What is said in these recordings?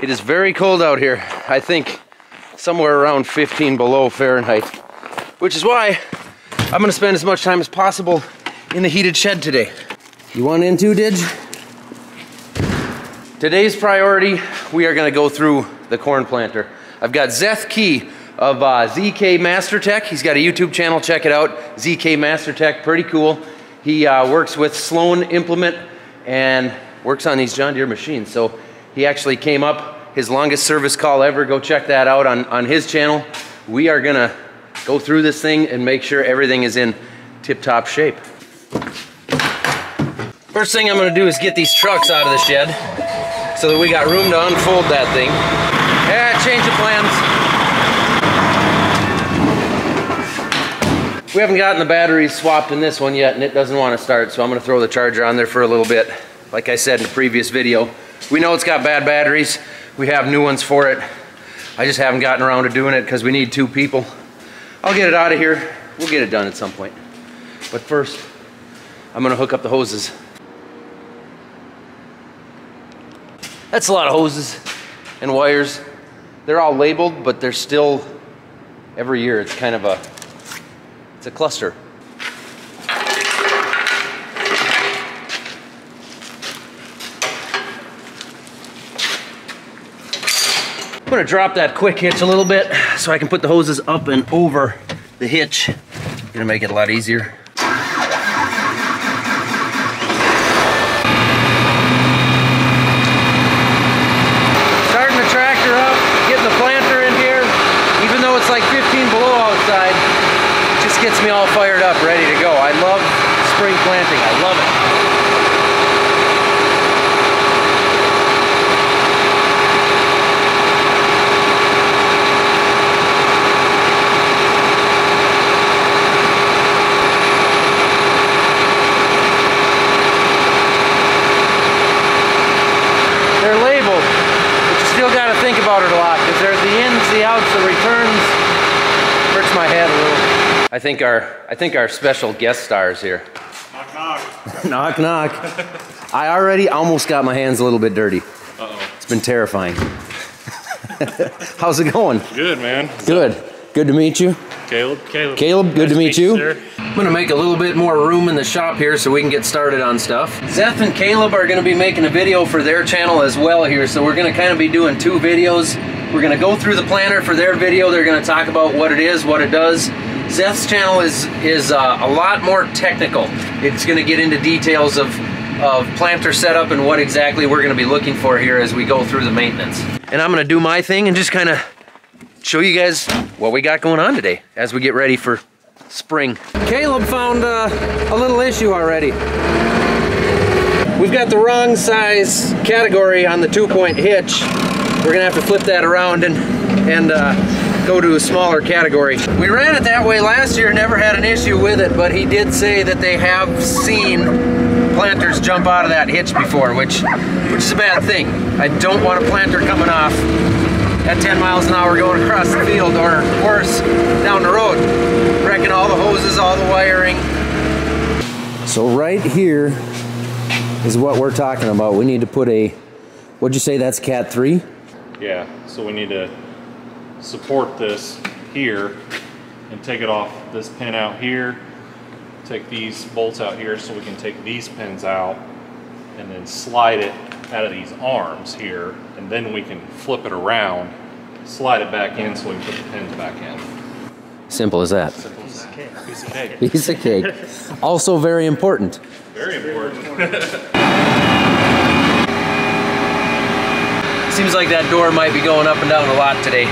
It is very cold out here. I think somewhere around 15 below Fahrenheit, which is why I'm gonna spend as much time as possible in the heated shed today. You want in too, Didge? Today's priority, we are gonna go through the corn planter. I've got Zeth Key of uh, ZK Master Tech. He's got a YouTube channel, check it out. ZK Master Tech, pretty cool. He uh, works with Sloan Implement and works on these John Deere machines. So he actually came up, his longest service call ever. Go check that out on, on his channel. We are gonna go through this thing and make sure everything is in tip-top shape. First thing I'm gonna do is get these trucks out of the shed so that we got room to unfold that thing. Yeah, change of plans. We haven't gotten the batteries swapped in this one yet and it doesn't want to start, so I'm gonna throw the charger on there for a little bit. Like I said in the previous video, we know it's got bad batteries. We have new ones for it. I just haven't gotten around to doing it because we need two people. I'll get it out of here. We'll get it done at some point. But first, I'm gonna hook up the hoses. That's a lot of hoses and wires. They're all labeled, but they're still, every year, it's kind of a, it's a cluster. I'm gonna drop that quick hitch a little bit so I can put the hoses up and over the hitch. Gonna make it a lot easier. Starting the tractor up, getting the planter in here. Even though it's like 15 below outside, it just gets me all fired up, ready to go. I love spring planting, I love it. They're labeled, but you still got to think about it a lot because there's the ins, the outs, the returns. Hurts my head a little. I think our I think our special guest stars here. Knock, knock. knock knock. I already almost got my hands a little bit dirty. Uh-oh. It's been terrifying. How's it going? Good, man. Good. Good to meet you. Caleb. Caleb. Caleb, good Nice to meet you. sir. I'm gonna make a little bit more room in the shop here so we can get started on stuff. Zeth and Caleb are gonna be making a video for their channel as well here, so we're gonna kind of be doing two videos. We're gonna go through the planter for their video. They're gonna talk about what it is, what it does. Zeth's channel is is uh, a lot more technical. It's gonna get into details of of planter setup and what exactly we're gonna be looking for here as we go through the maintenance. And I'm gonna do my thing and just kind of show you guys what we got going on today as we get ready for spring. Caleb found uh, a little issue already. We've got the wrong size category on the two-point hitch. We're gonna have to flip that around and and uh, go to a smaller category. We ran it that way last year, never had an issue with it, but he did say that they have seen planters jump out of that hitch before, which which is a bad thing. I don't want a planter coming off at 10 miles an hour going across the field or worse, down the road. Wrecking all the hoses, all the wiring. So right here is what we're talking about. We need to put a, what'd you say that's cat three? Yeah, so we need to support this here and take it off this pin out here. Take these bolts out here so we can take these pins out and then slide it out of these arms here and then we can flip it around, slide it back in so we can put the pins back in. Simple as that. Simple as that. Piece of cake. Piece of cake. Also very important. Very important. Seems like that door might be going up and down a lot today.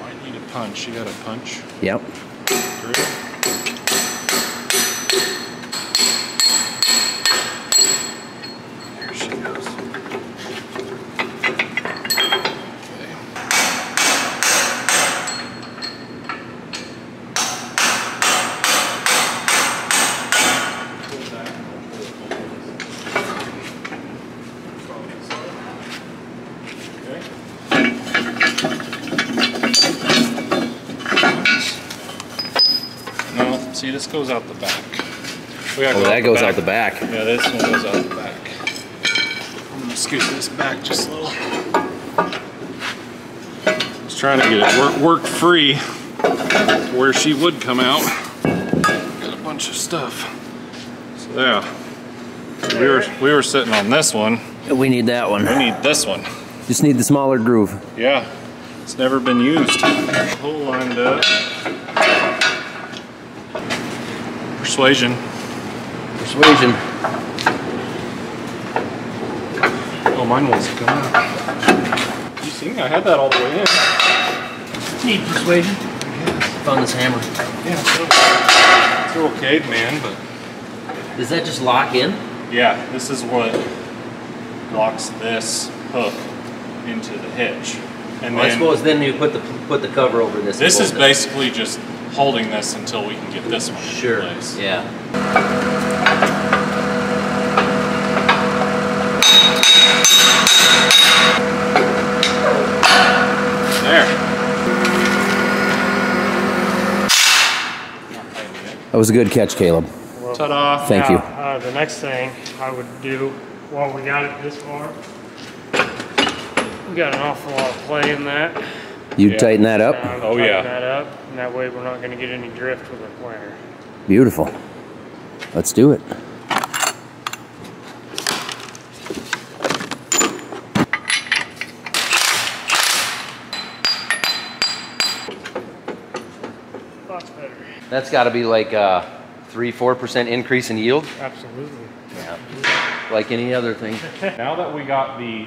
Might need a punch. You got a punch Yep. Goes out the back. We Oh, go that goes back. out the back. Yeah, this one goes out the back. I'm gonna scoot this back just a little. Just trying to get it work, work free where she would come out. Got a bunch of stuff. So yeah, we were we were sitting on this one. We need that one. We need this one. Just need the smaller groove. Yeah, it's never been used. Hole lined up. Persuasion. Persuasion. Oh, mine wants to come out. You see, I had that all the way in. Need persuasion. Found this hammer. Yeah, it's a little caveman, but Does that just lock in? yeah, this is what locks this hook into the hitch. And Well, I then suppose then you put the put the cover over this. this is basically just holding this until we can get this one Sure. in place. Yeah. There. That was a good catch, Caleb. Ta-da. Thank you. Uh, the next thing I would do while we got it this far, we got an awful lot of play in that. You Yeah. tighten that up. Um, Oh, tighten yeah. that up, and that way we're not going to get any drift with our planter. Beautiful. Let's do it. Lots better. That's got to be like a three, four percent increase in yield, Absolutely. like any other thing. Now that we got the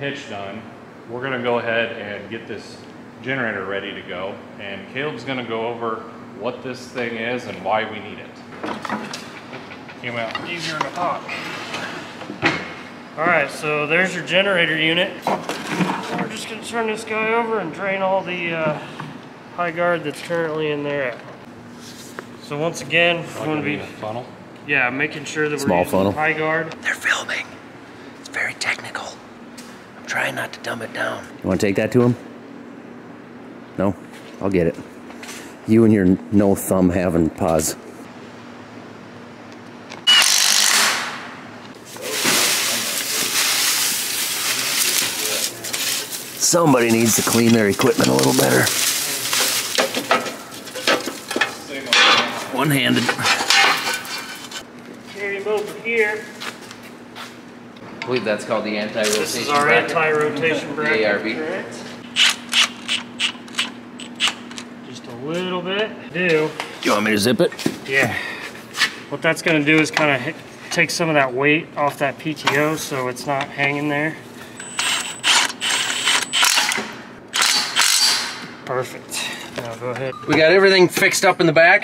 hitch done, we're gonna go ahead and get this generator ready to go. And Caleb's gonna go over what this thing is and why we need it. Came out easier than I thought. All right, so there's your generator unit. We're just going to turn this guy over and drain all the uh, Hy-Gard that's currently in there. So once again, we're going to be funnel. yeah making sure that Small we're using funnel. Hy-Gard. They're filming. It's very technical. I'm trying not to dumb it down. You want to take that to him? No? I'll get it. You and your no thumb having pause. Somebody needs to clean their equipment a little better. One handed. Carry him over here. I believe that's called the anti-rotation This is our anti-rotation bracket. ARB. correct? Just a little bit. Do. You want me to zip it? Yeah. What that's going to do is kind of take some of that weight off that PTO so it's not hanging there. Perfect. Now go ahead. We got everything fixed up in the back.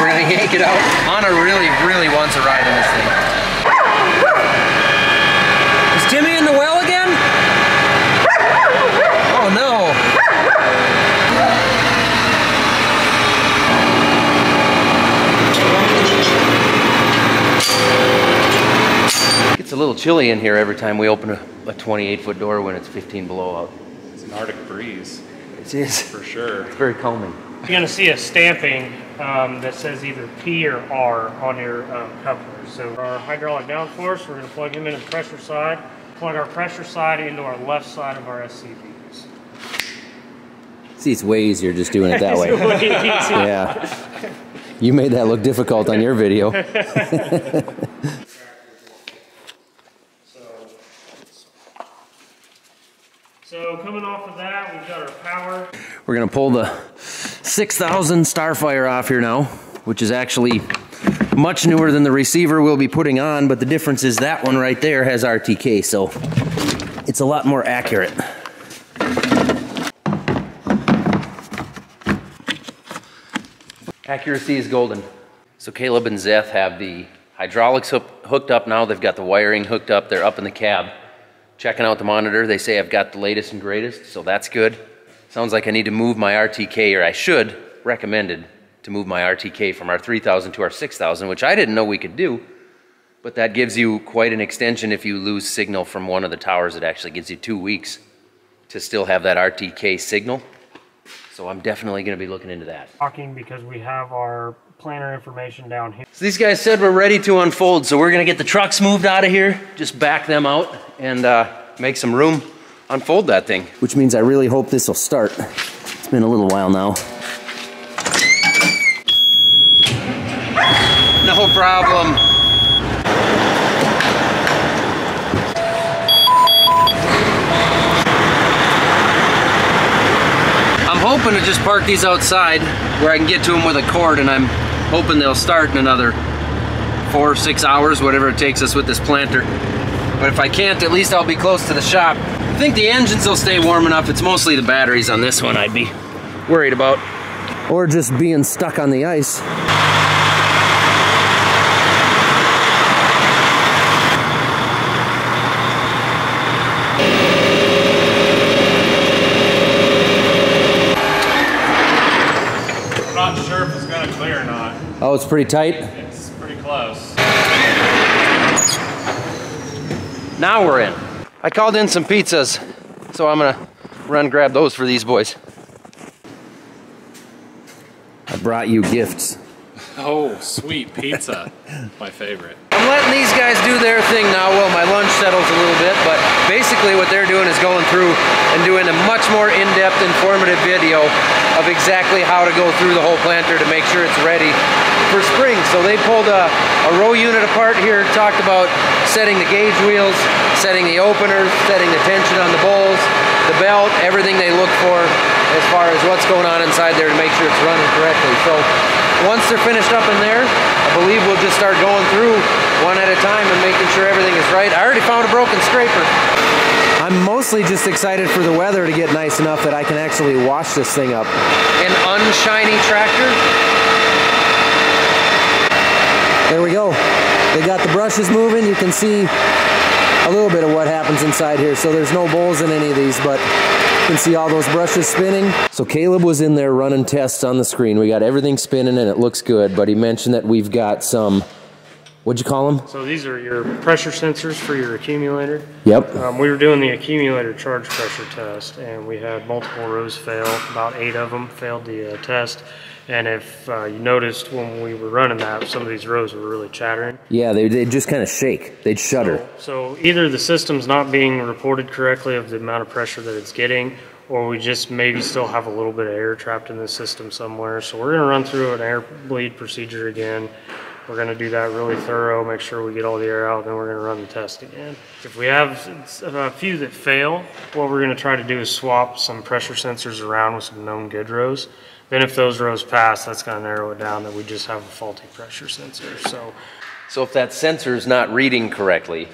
We're gonna yank it out. Anna really, really wants a ride in this thing. Is Timmy in the well again? Oh no. It's a little chilly in here every time we open a, a 28 foot door when it's 15 below out. It's an Arctic breeze, It is. for sure. It's very calming. You're going to see a stamping um, that says either P or R on your um, coupler. So our hydraulic downforce, we're going to plug him into the pressure side, plug our pressure side into our left side of our SCVs. See, it's way easier just doing it that way. Way. Yeah. You made that look difficult on your video. So off of that, we've got our power. We're gonna pull the 6000 Starfire off here now, which is actually much newer than the receiver we'll be putting on, but the difference is that one right there has RTK, so it's a lot more accurate. Accuracy is golden. So Caleb and Zeth have the hydraulics hooked up now. They've got the wiring hooked up. They're up in the cab. Checking out the monitor. They say I've got the latest and greatest, so that's good. Sounds like I need to move my RTK, or I should, recommended to move my RTK from our 3000 to our 6000, which I didn't know we could do. But that gives you quite an extension if you lose signal from one of the towers. It actually gives you two weeks to still have that RTK signal. So I'm definitely going to be looking into that. Talking because we have our planter information down here. So these guys said we're ready to unfold, so we're going to get the trucks moved out of here, just back them out, and uh, make some room, unfold that thing. Which means I really hope this will start. It's been a little while now. No problem. I'm hoping to just park these outside where I can get to them with a cord and I'm hoping they'll start in another four or six hours, whatever it takes us with this planter. But if I can't, at least I'll be close to the shop. I think the engines will stay warm enough. It's mostly the batteries on this one I'd be worried about. Or just being stuck on the ice. I'm not sure if it's gonna clear or not. Oh, it's pretty tight. It's pretty close. Now we're in. I called in some pizzas, so I'm gonna run grab those for these boys. I brought you gifts. Oh, sweet pizza. My favorite. I'm letting these guys do their thing now while my lunch settles a little bit, but basically what they're doing is going through and doing a much more in-depth, informative video of exactly how to go through the whole planter to make sure it's ready for spring. So they pulled a, a row unit apart here, talked about setting the gauge wheels, setting the openers, setting the tension on the bowls, the belt, everything they look for as far as what's going on inside there to make sure it's running correctly. So once they're finished up in there, I believe we'll just start going through one at a time and making sure everything is right. I already found a broken scraper. I'm mostly just excited for the weather to get nice enough that I can actually wash this thing up. An unshiny tractor. There we go. They got the brushes moving. You can see a little bit of what happens inside here. So there's no bowls in any of these, but you can see all those brushes spinning. So Caleb was in there running tests on the screen. We got everything spinning and it looks good, but he mentioned that we've got some, what'd you call them? So these are your pressure sensors for your accumulator. Yep. Um, we were doing the accumulator charge pressure test, and we had multiple rows fail. About eight of them failed the uh, test. And if uh, you noticed when we were running that, some of these rows were really chattering. Yeah, they, they just kind of shake. They'd shudder. So, so either the system's not being reported correctly of the amount of pressure that it's getting, or we just maybe still have a little bit of air trapped in the system somewhere. So we're going to run through an air bleed procedure again. We're going to do that really thorough, make sure we get all the air out, then we're going to run the test again. If we have a few that fail, what we're going to try to do is swap some pressure sensors around with some known good rows. Then if those rows pass, that's going to narrow it down that we just have a faulty pressure sensor. So, So if that sensor is not reading correctly,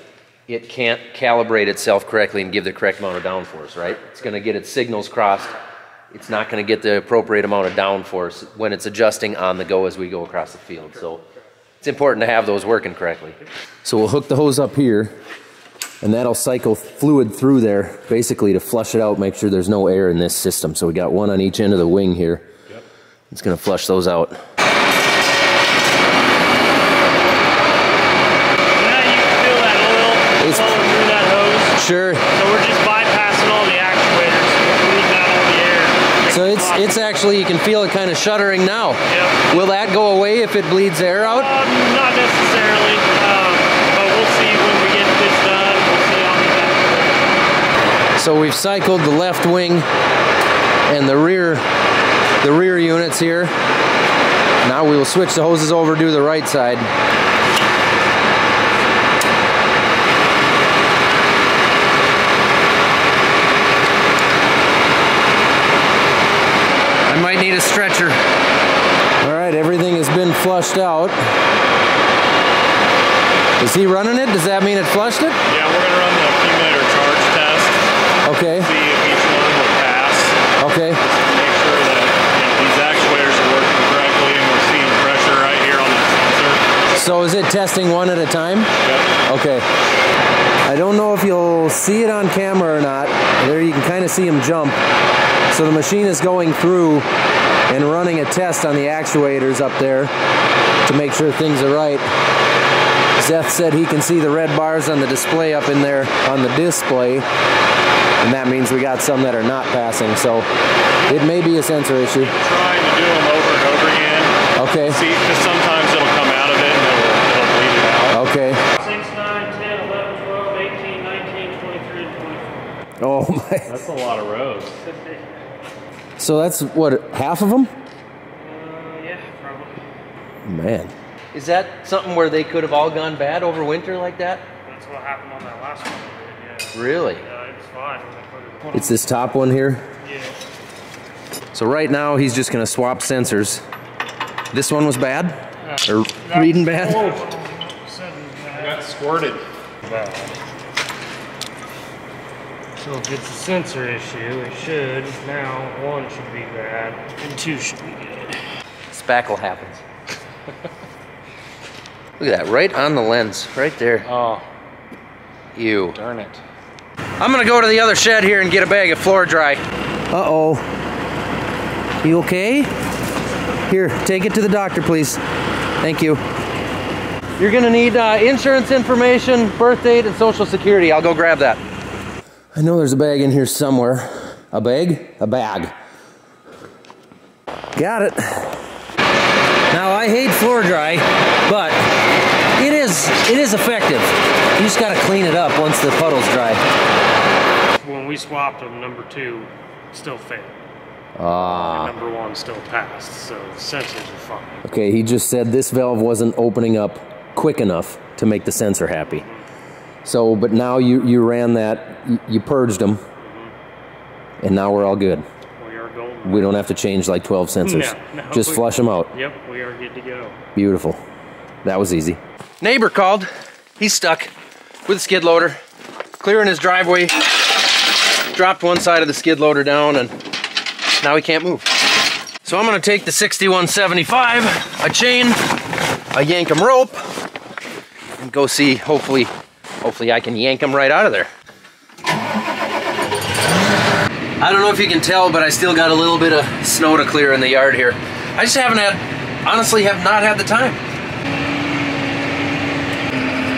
it can't calibrate itself correctly and give the correct amount of downforce, right? It's going to get its signals crossed. It's not going to get the appropriate amount of downforce when it's adjusting on the go as we go across the field. So it's important to have those working correctly. So we'll hook the hose up here, and that'll cycle fluid through there, basically to flush it out, make sure there's no air in this system. So we got one on each end of the wing here. It's going to flush those out. now you can feel that oil It's- flowing through that hose. Sure. So we're just bypassing all the actuators, bleeding out all the air. So it's it's actually you can feel it kind of shuddering now. Yep. Will that go away if it bleeds air out? Um, not necessarily, um, but we'll see when we get this done. We'll see on the. So we've cycled the left wing and the rear the rear units here. Now we will switch the hoses over to the right side. I might need a stretcher. All right, everything has been flushed out. Is he running it? Does that mean it flushed it? Yeah, we're gonna run the accumulator charge test, Okay, see if each one will pass. okay. Make sure that you know, these actuators are working correctly and we're seeing pressure right here on that sensor. So is it testing one at a time? Yep. Okay. I don't know if you'll see it on camera or not. There you can kind of see him jump. So the machine is going through and running a test on the actuators up there to make sure things are right. Zeth said he can see the red bars on the display up in there on the display. And that means we got some that are not passing, so it may be a sensor issue. Trying to do them over and over again. Okay, See, because sometimes it'll come out of it and it'll, it'll bleed it out. okay. 6, 9, 10, 11, 12, 18, 19, 23, and 24. Oh my. That's a lot of rows. So that's what, half of them? Uh, yeah, probably. Man. Is that something where they could have all gone bad over winter like that? That's what happened on that last one. Yeah. Really? Yeah, it's fine when they put it. It's this top one here. Yeah. So right now he's just gonna swap sensors. This one was bad? Or reading bad? Oh, sudden. Got squirted. bad. So if it's a sensor issue, it should. Now, one should be bad, and two should be good. Spackle happens. Look at that, right on the lens, right there. Oh, Ew. darn it. I'm gonna go to the other shed here and get a bag of floor dry. Uh-oh. You okay? Here, take it to the doctor, please. Thank you. You're gonna need uh, insurance information, birth date, and social security. I'll go grab that. I know there's a bag in here somewhere. A bag? A bag. Got it. Now I hate floor dry, but it is it is effective. You just gotta clean it up once the puddle's dry. When we swapped them, number two still failed. Ah. Number one still passed, so the sensors are fine. Okay, he just said this valve wasn't opening up quick enough to make the sensor happy. So, but now you, you ran that, you, you purged them, mm-hmm. and now we're all good. We are golden. We don't have to change like 12 sensors. No, no, just we- flush them out. Yep, we are good to go. Beautiful. That was easy. Neighbor called. He's stuck with a skid loader, clearing his driveway. Dropped one side of the skid loader down, and now he can't move. So I'm gonna take the 6175, a chain, a Yankum rope, and go see. Hopefully, hopefully I can yank them right out of there. I don't know if you can tell, but I still got a little bit of snow to clear in the yard here. I just haven't had, honestly, have not had the time.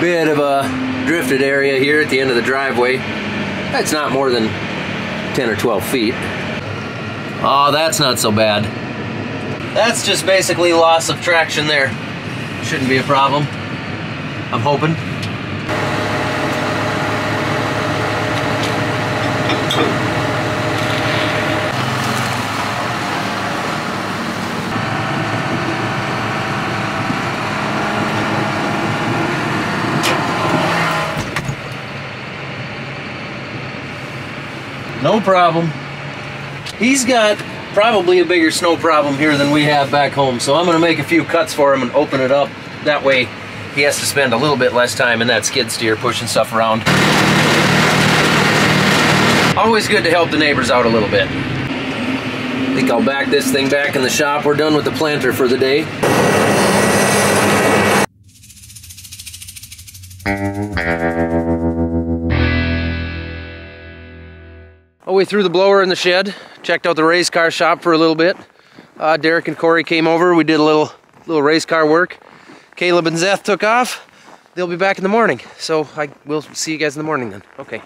Bit of a drifted area here at the end of the driveway. It's not more than 10 or 12 feet. Oh, that's not so bad. That's just basically loss of traction there. Shouldn't be a problem. I'm hoping. No problem. He's got probably a bigger snow problem here than we have back home, so I'm gonna make a few cuts for him and open it up. That way he has to spend a little bit less time in that skid steer pushing stuff around. Always good to help the neighbors out a little bit. I think I'll back this thing back in the shop. We're done with the planter for the day. Oh, we threw the blower in the shed, checked out the race car shop for a little bit. Uh, Derek and Corey came over, we did a little, little race car work. Caleb and Zeth took off. They'll be back in the morning. So I will see you guys in the morning then. Okay.